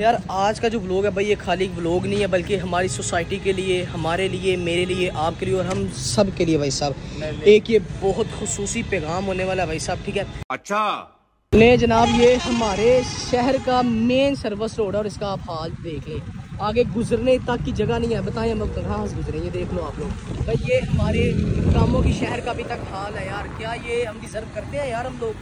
यार आज का जो व्लॉग है भाई ये खाली व्लॉग नहीं है बल्कि हमारी सोसाइटी के लिए हमारे लिए मेरे लिए आपके लिए और हम सब के लिए भाई साहब। एक ये बहुत खसूसी पैगाम होने वाला है भाई साहब ठीक है? अच्छा। ले जनाब ये हमारे शहर का मेन सर्विस रोड है और इसका आप हाल देख लें। आगे गुजरने तक की जगह नहीं है। बताएँ हम कहाँ से गुजरे ये देख लो आप लोग। भाई ये हमारे कामों की शहर का अभी तक हाल है यार। क्या ये हम डिजर्व करते हैं यार हम लोग?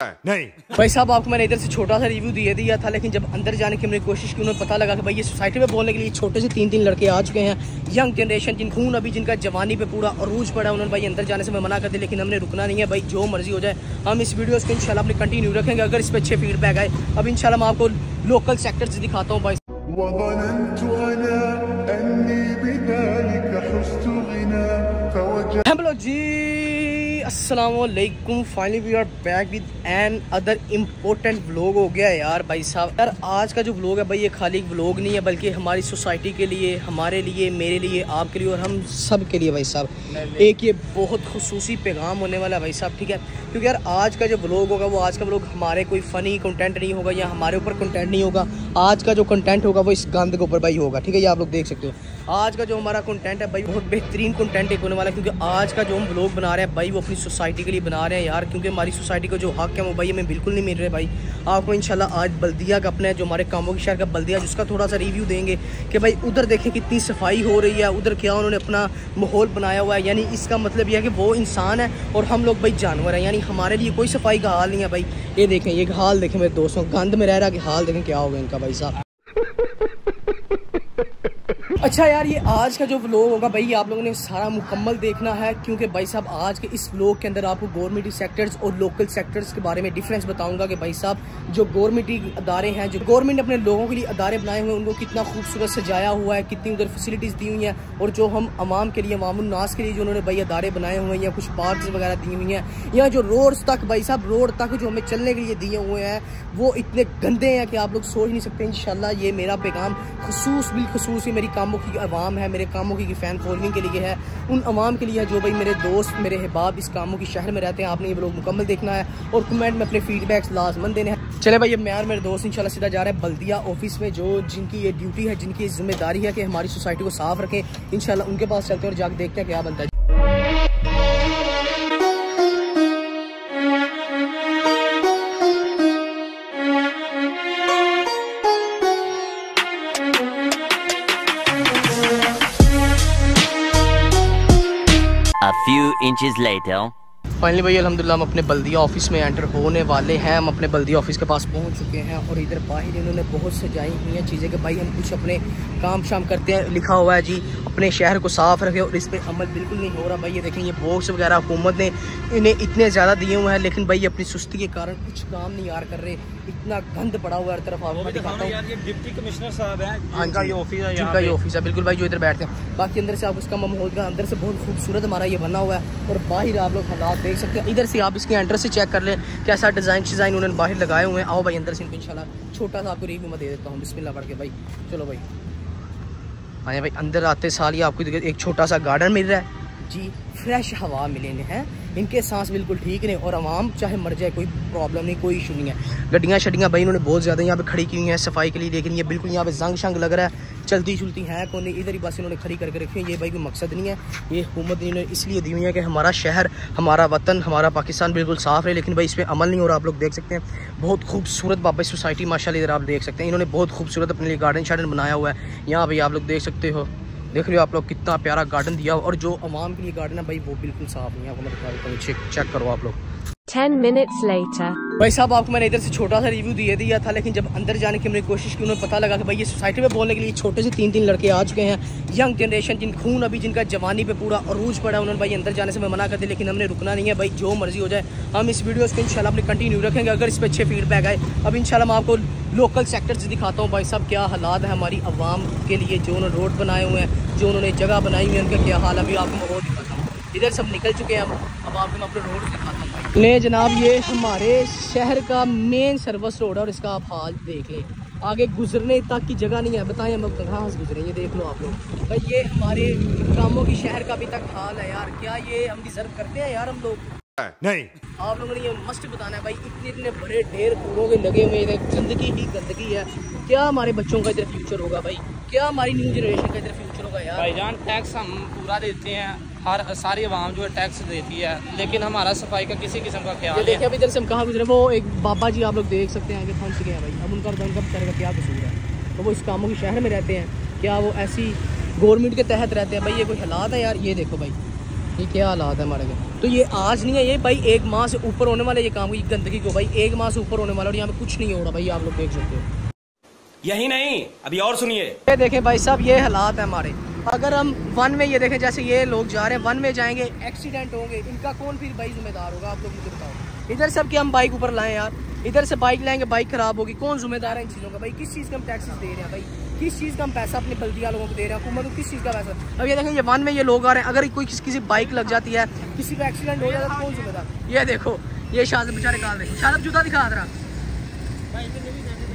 नहीं। भाई साहब आपको मैंने इधर से छोटा सा रिव्यू दिया दिया था लेकिन जब अंदर जाने की हमने कोशिश की उन्होंने पता लगा कि भाई ये सोसाइटी में बोलने के लिए छोटे से तीन तीन लड़के आ चुके हैं। यंग जनरेशन जिन खून अभी जिनका जवानी पे पूरा अरूज पड़ा उन्होंने भाई अंदर जाने से मैं मना कर दिया लेकिन हमने रुकना नहीं है। भाई जो मर्ज़ी हो जाए हम इस वीडियो को इनशाला अपने कंटिन्यू रखेंगे अगर इस पर अच्छे फीडबैक आए। अब इनशाला मैं आपको लोकल सेक्टर से दिखाता हूँ भाई। हम लोग जी वालेकुम finally we are back with another important vlog हो गया यार भाई साहब। यार, आज का जो व्लॉग है भाई, ये खाली व्लॉग नहीं है, बल्कि हमारी सोसाइटी के लिए, हमारे लिए, मेरे लिए, आपके लिए और हम सब के लिए भाई साहब। एक ये बहुत खसूसी पैगाम होने वाला है भाई साहब, ठीक है? क्योंकि यार, आज का जो व्लॉग होगा, वो आज का व्लॉग हमारे कोई फ़नी कंटेंट नहीं होगा या हमारे ऊपर कंटेंट नहीं होगा। आज का जो कंटेंट होगा, वो इस गंद के ऊपर भाई होगा, ठीक है? ये आप लोग देख सकते हो। आज का जो हमारा कंटेंट है भाई, बहुत बेहतरीन कंटेंट एक होने वाला है, क्योंकि आज का जो हम व्लॉग बना रहे हैं, भाई वो अपनी सोसाइटी के लिए बना रहे हैं यार, क्योंकि हमारी सोसाइटी का जो हक है वो भाई हमें बिल्कुल नहीं मिल रहे भाई। आपको इंशाल्लाह आज बल्दिया का अपना जो हमारे कामों की शहर का बल्दिया, जिसका थोड़ा सा रिव्यू देंगे कि भाई उधर देखें कितनी सफ़ाई हो रही है, उधर क्या उन्होंने अपना माहौल बनाया हुआ है। यानी इसका मतलब यह है कि वो इंसान है और हम लोग भाई जानवर हैं, यानी हमारे लिए कोई सफ़ाई का हाल नहीं है भाई। ये देखें, ये हाल देखें मेरे दोस्तों, गंद में रह रहा कि हाल देखें क्या होगा इनका भाई साहब। अच्छा यार, ये आज का जो व्लॉग होगा भाई, आप लोगों ने सारा मुकम्मल देखना है, क्योंकि भाई साहब, आज के इस व्लॉग के अंदर आपको गवर्नमेंट सेक्टर्स और लोकल सेक्टर्स के बारे में डिफरेंस बताऊँगा कि भाई साहब, जो गवर्नमेंट अदारे हैं, जो गवर्नमेंट अपने लोगों के लिए अदारे बनाए हुए हैं, उनको कितना खूबसूरत सजाया हुआ है, कितनी उधर फैसिलिटीज़ दी हुई हैं, और जो हम आवाम के लिए अवामनास के लिए जो उन्होंने भाई अदारे बनाए हुए हैं या कुछ पार्क वगैरह दी हुई हैं, या जो रोड्स तक, भाई साहब रोड तक जो हमें चलने के लिए दिए हुए हैं, वो इतने गंदे हैं कि आप लोग सोच नहीं सकते इन ये मेरा पैगाम खसूस बिलखसूस मेरी कामों की आवाम है, मेरे कामों की फ़ैन फॉलोइंग के लिए है। उन आवाम के लिए है जो भाई मेरे दोस्त, मेरे अहबाब इस कामों की शहर में रहते हैं, आपने ये लोग मुकम्मल देखना है और कमेंट में अपने फीडबैक्स लाजमन देने हैं। चले भाई, अब मैं मेरे दोस्त इंशाल्लाह सीधा जा रहे हैं बल्दिया ऑफ़िस में, जो जिनकी ये ड्यूटी है, जिनकी ज़िम्मेदारी है कि हमारी सोसाइटी को साफ़ रखें। इंशाल्लाह उनके पास चलते हैं और जाकर देखते हैं क्या बनता है। Few inches later. फाइनली भाई अल्हम्दुलिल्लाह हम अपने बल्दिया ऑफ़िस में एंटर होने वाले हैं। हम अपने बल्दिया ऑफ़िस के पास पहुँच चुके हैं और इधर बाहर इन्होंने बहुत सजाई हुई हैं चीज़ें कि भाई हम कुछ अपने काम शाम करते हैं लिखा हुआ है जी अपने शहर को साफ़ रखें और इस पर अमल बिल्कुल नहीं हो रहा। भाई ये देखें ये बॉक्स वगैरह हुकूमत ने इन्हें इतने ज़्यादा दिए हुए हैं लेकिन भाई अपनी सुस्ती के कारण कुछ काम नहीं यार कर रहे। इतना गंद पड़ा हुआ हर तरफ़ आपको मैं दिखाता हूँ। डिप्टी कमिश्नर साहब हैं हाँ जिनका जी, ये ऑफ़िस है जिनका ये ऑफ़िस है बिल्कुल भाई जो इधर बैठते हैं। बाकी अंदर से आप उसका माहौल का अंदर से बहुत खूबसूरत हमारा ये बना हुआ है और बाहर आप लोग हालात देख सकते हैं। इधर से आप इसके एंटर से चेक कर लें कैसा डिज़ाइन शिज़ाइन उन्होंने बाहर लगाए हुए हैं। आओ भाई अंदर से इनको इंशाल्लाह छोटा सा आपको रिव्यू मैं दे देता हूँ। बिस्मिल्लाह पढ़ के भाई। चलो भाई। हाँ भाई अंदर आते साल ही आपको एक छोटा सा गार्डन मिल रहा है। जी फ्रेश हवा मिले हैं। इनके सांस बिल्कुल ठीक नहीं और आवाम चाहे मर जाए कोई प्रॉब्लम नहीं कोई इशू नहीं है। गड्डियाँ शड्डियाँ भाई इन्होंने बहुत ज़्यादा यहाँ पे खड़ी की हुई हैं सफ़ाई के लिए लेकिन ये बिल्कुल यहाँ पे जंग शंग लग रहा है। चलती चुलती है, कौन नहीं इधर ही बस इन्होंने खड़ी करके रखी है। ये भाई कोई मकसद नहीं है। ये हुकूमत इन्होंने इसलिए दी हुई है कि हमारा शहर, हमारा वतन, हमारा पाकिस्तान बिल्कुल साफ़ रहे, लेकिन भाई इस पर अमल नहीं हो रहा। आप लोग देख सकते हैं, बहुत खूबसूरत बाबा सोसाइटी, माशाल्लाह इधर आप देख सकते हैं। इन्होंने बहुत खूबसूरत अपने लिए गार्डन शार्डन बनाया हुआ है। यहाँ भाई आप लोग देख सकते हो। देख रहे हो आप लोग कितना प्यारा गार्डन दिया और जो आवाम के लिए गार्डन है, भाई वो बिल्कुल साफ़ नहीं है। हूँ चेक करो आप लोग। 10 minutes later. भाई साहब, आपको मैंने इधर से छोटा सा रिव्यू दिए दिया था, लेकिन जब अंदर जाने की मैंने कोशिश की उन्हें पता लगा कि भाई ये सोसाइटी में बोलने के लिए छोटे से तीन तीन लड़के आ चुके हैं। यंग जनरेशन जिन खून अभी जिनका जवानी पे पूरा अरूज पड़ा उन्होंने भाई अंदर जाने से मैं मना कर दिया, लेकिन हमने रुकना नहीं है। भाई, जो मर्ज़ी हो जाए, हम इस वीडियो को इंशाल्लाह अपने कंटिन्यू रखेंगे, अगर इस पर अच्छे फीडबैक आए। अब इंशाल्लाह मैं आपको लोकल सेक्टर से दिखाता हूँ, भाई साहब, क्या हालात है हमारी आवाम के लिए, जो उन्होंने रोड बनाए हुए हैं, जो उन्होंने जगह बनाई हुई है, उनका क्या हाल अभी आपको मैं दिखाता हूँ। इधर सब निकल चुके हैं अब ले जनाब, ये हमारे शहर का मेन सर्विस रोड है और इसका आप हाल देख लें। आगे गुजरने तक की जगह नहीं है। बताएँ, हम अब कहाँ से गुजरे ये देख लो आप लोग। भाई, ये हमारे कामों की शहर का अभी तक हाल है यार। क्या ये हम डिजर्व करते हैं यार हम लोग? नहीं। आप लोगों ने ये मस्ट बताना है भाई इतने इतने बड़े ढेर कूड़ों के लगे हुए इधर गंदगी ही गंदगी है। क्या हमारे बच्चों का इधर फ्यूचर होगा भाई? क्या हमारी न्यू जनरेशन का इधर फ्यूचर होगा यार? भाईजान टैक्स हम पूरा देते हैं हर सारी आवाम जो है टैक्स देती है लेकिन हमारा सफ़ाई का किसी किस्म का ख्याल देखिए है। अभी इधर से हम कहाँ गुजरे वो एक बाबा जी आप लोग देख सकते हैं आगे पहुँच गए हैं भाई। अब उनका उनका बेचारे का क्या कसूर है? तो वो इस कामों के शहर में रहते हैं। क्या वो ऐसी गवर्नमेंट के तहत रहते हैं? भाई ये कोई हालात है यार? ये देखो भाई। ये क्या हालात है हमारे तो ये आज नहीं है ये भाई एक माह से ऊपर होने वाले ये काम की गंदगी को भाई एक माह से ऊपर होने वाला और यहाँ पे कुछ नहीं हो रहा भाई आप लोग देख सकते हो। यही नहीं अभी और सुनिए। ये देखें भाई साहब ये हालात है हमारे। अगर हम वन में ये देखें जैसे ये लोग जा रहे हैं वन में जाएँगे एक्सीडेंट होंगे इनका कौन फिर भाई जिम्मेदार होगा? आप लोग मुझे बताओ। इधर से अब क्या हम बाइक ऊपर लाएँ यार इधर से बाइक लाएँगे बाइक खराब होगी कौन जिम्मेदार है इन चीज़ों का? भाई किस चीज़ का हम टैक्सेस दे रहे हैं भाई? किस चीज़ का हम पैसा अपने बल्दिया लोगों को दे रहे हैं? हुकूमत को किस चीज़ का पैसा? अब ये देखें ये वन में ये लोग आ रहे हैं। अगर कोई किसी किसी बाइक लग जाती है। किसी का एक्सीडेंट हो जाता है तो कौन जिम्मेदार? ये देखो ये शादी बेचारे निकाल देखो। शाहब जूता दिखा रहा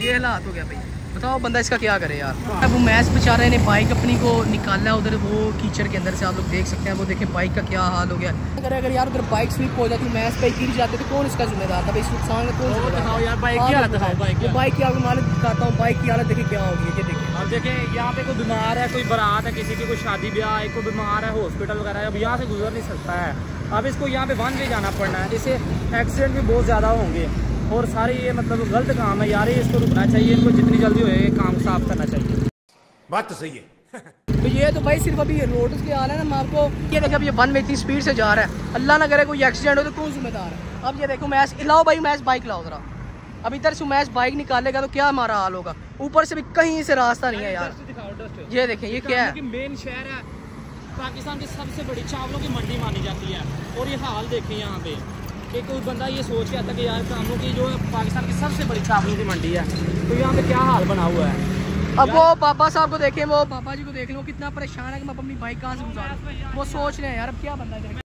ये हालात हो गया भाई। बताओ बंदा इसका क्या करे यार? अब वो मैच बेचारे ने बाइक अपनी को निकाला उधर वो कीचड़ के अंदर से आप लोग देख सकते हैं वो देखें बाइक का क्या हाल हो गया। अगर अगर यार उधर बाइक स्लिप हो जाती मैच पे गिर जाते तो कौन इसका जिम्मेदार था? भाई इस नुकसान का कौन जिम्मेदार बाइक हाँ, की हालत दिखाओ, बाइक की? हालत दिखाता हूँ बाइक की हालत देखिए क्या होगी ये देखिए अब देखें यहाँ पे कोई बीमार है कोई बारात है किसी की कोई शादी ब्याह है कोई बीमार है हॉस्पिटल वगैरह है अब यहाँ से गुजर नहीं सकता है। अब इसको यहाँ पे वन वे जाना पड़ना है इससे एक्सीडेंट भी बहुत ज़्यादा होंगे। और सारे ये मतलब गलत काम है यार ये इसको रुकना चाहिए इनको जितनी जल्दी हो ये काम साफ़ करना चाहिए। बात तो सही है। तो ये तो भाई सिर्फ़ अभी रोड के हाल है ना मैं आपको ये देखो अब ये वन में इतनी स्पीड से जा रहा है। अल्लाह ना करे कोई एक्सीडेंट हो तो कौन जिम्मेदार है? अब ये देखो मैच लाओ भाई मैच बाइक लाओ जरा। अब इधर से मैच बाइक निकालेगा तो क्या हमारा हाल होगा? ऊपर से भी कहीं से रास्ता नहीं है यार। ये देखें ये क्या है? मेन शहर है। पाकिस्तान की सबसे बड़ी चावलों की मंडी मानी जाती है। और ये हाल देखिए यहाँ पे। कि कोई बंदा ये सोच के आता कि यार कामों की जो पाकिस्तान की सबसे बड़ी चावलों की मंडी है तो यहाँ पे क्या हाल बना हुआ है? अब वो पापा साहब को देखें वो पापा जी को देख लो कितना परेशान है कि मैं अपनी बाइक कहाँ से गुजारूं। वो सोच रहे हैं यार अब क्या बनना है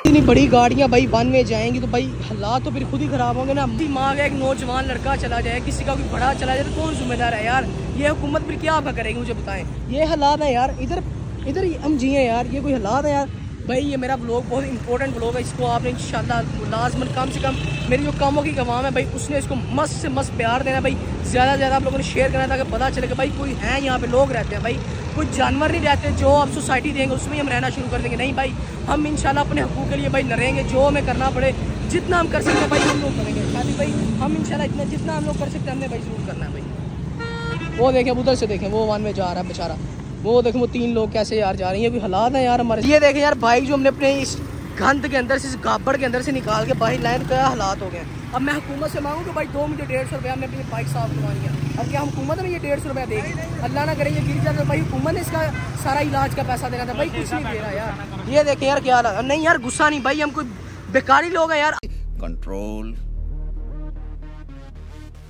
इतनी बड़ी गाड़ियाँ भाई वन में जाएँगी तो भाई हालात तो फिर खुद ही खराब होंगे ना। दिमाग है एक नौजवान लड़का चला जाए किसी का कोई बड़ा चला जाए तो कौन जिम्मेदार है यार? ये हुकूमत फिर क्या आपका करेगी मुझे बताएँ। ये हालात है यार इधर इधर हम जिए यार, ये कोई हालात है यार। भाई, ये मेरा ब्लॉग बहुत इंपॉर्टेंट ब्लॉग है, इसको आपने इंशाल्लाह लाजमन कम से कम मेरी जो कामों की कमाम है, भाई, उसने इसको मस्त से मस्त प्यार देना भाई। ज़्यादा से ज़्यादा आप लोगों ने शेयर करना ताकि पता चले कि भाई कोई है यहाँ पे लोग रहते हैं, भाई। कोई जानवर नहीं रहते जो आप सोसाइटी देंगे, उसमें हम रहना शुरू कर देंगे। नहीं भाई, हम इंशाल्लाह अपने हकूक़ के लिए भाई लड़ेंगे जो हमें करना पड़े, जितना हम कर सकते हैं, भाई, हम लोग करेंगे। शादी भाई, हम इंशाल्लाह इतना, जितना हम लोग कर सकते हैं, हमने भाई ज़रूर करना है, भाई। वो देखें, उधर से देखें, वो वन में जा रहा है, बेचारा। वो देखो वो तीन लोग कैसे यार जा रही हैं ये भी हालात है यार हमारे। ये देखें यार बाइक जो हमने अपने इस गंद के अंदर से इस गाबड़ के अंदर से निकाल के बाहर लाए तो क्या हालात हो गए। अब मैं हुकूमत से मांगू कि भाई दो मुझे डेढ़ सौ रुपया हमने अपनी बाइक साफ़ करवानी है। अब क्या हुकूमत में ये डेढ़ सौ रुपया देगी अल्लाह ना करे ये गिर जाए तो भाई हुकूमत ने इसका सारा इलाज का पैसा देना था। भाई कुछ नहीं दे रहा यार। ये देखें यार क्या हालात नहीं यार गुस्सा नहीं भाई हम कोई बेकारी लोग हैं यार। Control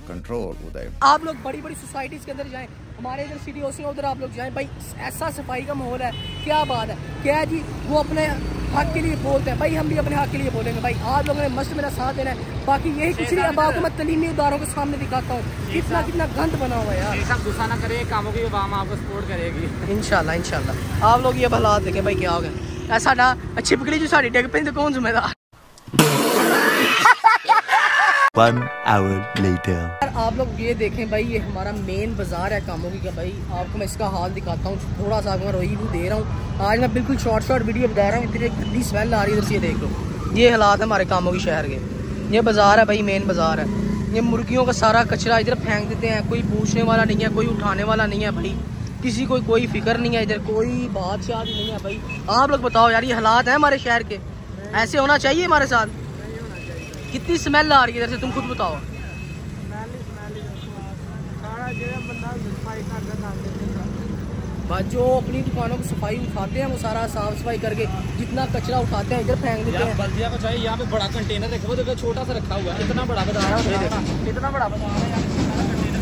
control Uday. आप लोग बड़ी बड़ी सोसाइटीज के अंदर जाएँ। हमारे इधर सिटी ओसी उधर आप लोग जाएँ। भाई ऐसा सफ़ाई का माहौल है क्या बात है। क्या है जी वो अपने हक के लिए बोलते हैं। भाई हम भी अपने हक के लिए बोलेंगे। भाई आप लोगों ने मस्त मेरा साथ देना है। बाकी यही कुछ नहीं अब आपको मैं तलीमी उदारों के सामने दिखाता हूँ। कितना कितना गंद बना हुआ है यार। सब गुस्सा ना करे कामों की आवाम आपको सपोर्ट करेगी। इनशाला इनशाला आप लोग ये हालात देखें भाई क्या हो गया। साडा छिपकली जो साड़ी डिग पी तो कौन जिम्मेदार? Later. आप लोग ये देखें भाई, ये हमारा मेन बाज़ार है कामों की का भाई, आपको मैं इसका हाल दिखाता हूँ। थोड़ा सा मैं रिव्यू दे रहा हूँ। आज मैं बिल्कुल शॉर्ट शॉर्ट वीडियो बता रहा हूँ इतनी गंदी स्मेल आ रही है ये देख लो। ये हालात है हमारे कामों की शहर के। ये बाज़ार है भाई मेन बाज़ार है। ये मुर्गियों का सारा कचरा इधर फेंक देते हैं। कोई पूछने वाला नहीं है, कोई उठाने वाला नहीं है भाई। किसी को कोई फ़िक्र नहीं है इधर, कोई बात शाद नहीं है भाई। आप लोग बताओ यार, ये हालात है हमारे शहर के? ऐसे होना चाहिए हमारे साथ? कितनी स्मेल आ रही है इधर से? तुम खुद बताओ। बस जो अपनी दुकानों की सफ़ाई उठाते हैं वो सारा साफ़ सफ़ाई करके जितना कचरा उठाते हैं इधर फेंक देते हैं। बल्दिया को चाहिए यहाँ पे बड़ा कंटेनर देखो देखो छोटा सा रखा हुआ है इतना बड़ा बाज़ार है इतना बड़ा है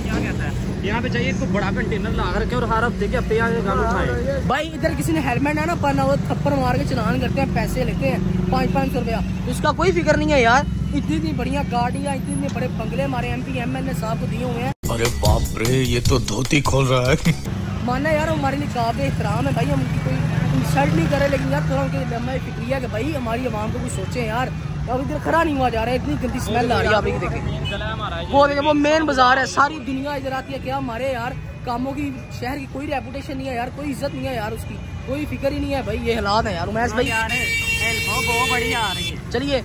क्या कहता है? यहाँ पे चाहिए इसको बड़ा कंटेनर ला रखे और हर हफ़्ते के हफ़्ते यहाँ उठाए। भाई इधर किसी ने हेलमेट है ना पहना हुआ थप्पड़ मार के चलान करते हैं पैसे लेते हैं पाँच पाँच सौ रुपया। उसका कोई फ़िक्र नहीं है यार। इतनी इतनी बढ़िया गाड़ियाँ इतने इतने बड़े बंगले हमारे M P M L A साहब को दिए हुए हैं। अरे बाप रे ये तो धोती खोल रहा है। माना यार हमारे लिए काबिल एहतराम है भाई हम उनकी कोई इंसल्ट नहीं करे लेकिन यार थोड़ा उनके हमें फिक्रिया कि भाई हमारी आवाम को कुछ सोचें यार। अब इधर खड़ा नहीं हुआ जा रहा है इतनी गंदी स्मेल आ रही है आप देखें। वो देखे वो मेन बाज़ार है सारी दुनिया इधर आती है क्या हमारे यार। कामों की शहर की कोई रेपुटेशन नहीं है यार कोई इज़्ज़त नहीं है यार उसकी कोई फ़िक्र ही नहीं है भाई ये हालात है यार उमैश भाई। बहुत बढ़िया आ रही है। चलिए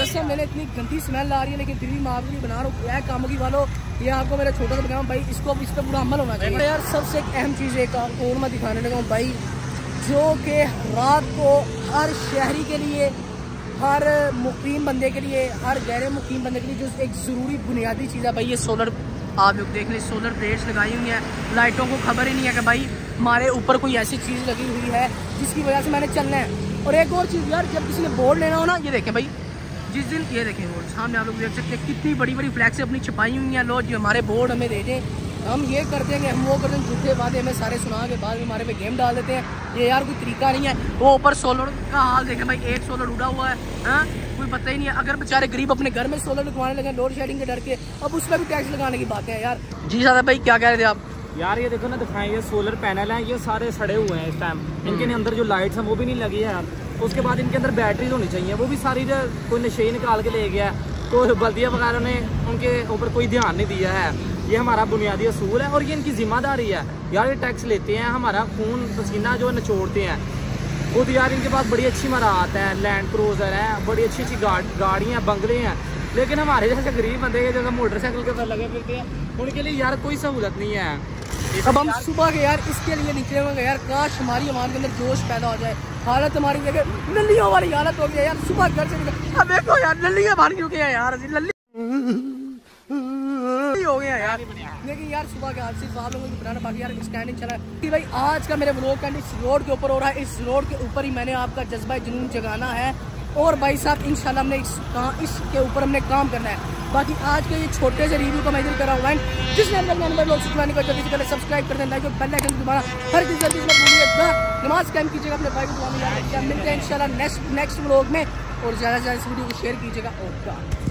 कसम मैंने इतनी गंदी स्मेल आ रही है, लेकिन फिर भी मैं बना रहा हूँ। क्या कामों की वालों। ये आपको मेरा छोटा सा भाई, इसको इस पर पूरा अमल होना चाहिए। यार सबसे एक अहम चीज़ एक और मैं दिखाने लगा हूँ, भाई, जो कि रात को हर शहरी के लिए, हर मुकीम बंदे के लिए, हर गैर मुकीम बंदे के लिए जो एक ज़रूरी बुनियादी चीज़ है, भाई, ये सोलर आप लोग देख लें सोलर प्लेट्स लगाई हुई हैं। लाइटों को खबर ही नहीं है कि, भाई हमारे ऊपर कोई ऐसी चीज़ लगी हुई है, जिसकी वजह से मैंने चलना है। और एक और चीज़ यार, जब किसी ने बोर्ड लेना हो ना, ये देखें, भाई जिस दिन, ये देखें बोर्ड सामने आप लोग देख सकते हैं, कितनी बड़ी बड़ी फ्लैक्स अपनी छपाई हुई हैं। लो जो, हमारे बोर्ड हमें दे दें। हम ये कर देंगे, हम वो कर देंगे झूठे वादे हमें सारे सुना के बाद हमारे पे गेम डाल देते हैं। ये यार कोई तरीका नहीं है। वो ऊपर सोलर का हाल देखें भाई, एक सोलर उड़ा हुआ है हाँ? कोई पता ही नहीं है। अगर बेचारे गरीब अपने घर में सोलर लगवाने लगे लोड शेडिंग के डर के, अब उसमें भी टैक्स लगाने की बातें हैं यार। जी सादा भाई, क्या कह रहे थे आप? यार, ये देखो ना, दिखाएँ, ये सोलर पैनल हैं, ये सारे सड़े हुए हैं इस टाइम इनके अंदर जो लाइट्स हैं, वो भी नहीं लगी है यार। उसके बाद इनके अंदर बैटरीज होनी चाहिए। वो भी सारी कोई नशे ही निकाल के ले गया है। तो बल्दिया वगैरह ने उनके ऊपर कोई ध्यान नहीं दिया है। ये हमारा बुनियादी असूल है और ये इनकी ज़िम्मेदारी है। यार, ये टैक्स लेते हैं, हमारा खून पसीना जो निचोड़ते हैं। खुद यार, इनके पास बड़ी अच्छी मराहत है लैंड क्रूजर है, बड़ी अच्छी अच्छी गाड़ियाँ, बंगले हैं। लेकिन हमारे जैसे गरीब बंदे के जैसे मोटरसाइकिल के ऊपर लगे फिरते हैं, उनके लिए यार कोई सहूलत नहीं है। अब हम सुबह के यार, इसके लिए निकले हुए यार, काश हमारी हमारे के अंदर जोश पैदा हो जाए। हालत हमारी जगह नलियों वाली हालत हो गई यार, सुबह घर से निकल। अब देखो यार, नलिया चुके हैं यार नली हो गया यार। लेकिन यार, सुबह के हादसे आप लोगों को बनाना बाकी, यार स्टैंडिंग चला। है कि भाई, आज का मेरे ब्लॉग का इस रोड के ऊपर हो रहा है, इस रोड के ऊपर ही मैंने आपका जज्बा जुनून जगाना है। और भाई साहब, इंशाल्लाह हमने इस इसके ऊपर हमने काम करना है। बाकी आज के ये छोटे से रिव्यू का मैं इधर कर रहा हूँ जिसने अंदर मैंने लोग सिखलाने को जल्दी से पहले सब्सक्राइब कर देना लाइक पहले आइकन दबाना हर चीज़ जल्दी से भूलिएगा नमाज़ कैम कीजिएगा, अपने भाई को मिलते हैं इंशाल्लाह नेक्स्ट नेक्स्ट ब्लॉग में, और ज़्यादा से ज़्यादा इस वीडियो को शेयर कीजिएगा, ओके।